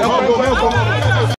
é o problema.